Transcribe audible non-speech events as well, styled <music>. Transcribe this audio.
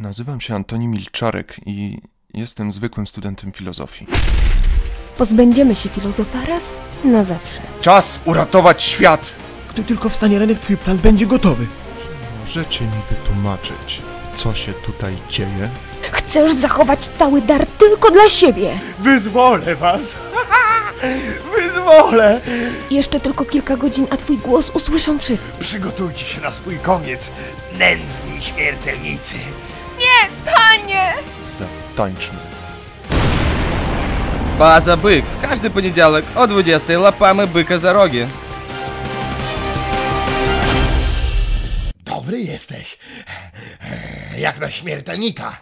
Nazywam się Antoni Milczarek i jestem zwykłym studentem filozofii. Pozbędziemy się filozofa raz na zawsze. Czas uratować świat! Gdy tylko wstanie Renek, twój plan będzie gotowy. Możecie mi wytłumaczyć, co się tutaj dzieje? Chcesz zachować cały dar tylko dla siebie. Wyzwolę was! <laughs> Wyzwolę! Jeszcze tylko kilka godzin, a twój głos usłyszą wszyscy. Przygotujcie się na swój koniec, nędzni śmiertelnicy. Panie! Zatańczmy. Baza Byk. W każdy poniedziałek o 20 łapamy byka za rogi. Dobry jesteś. Jak na śmiertelnika.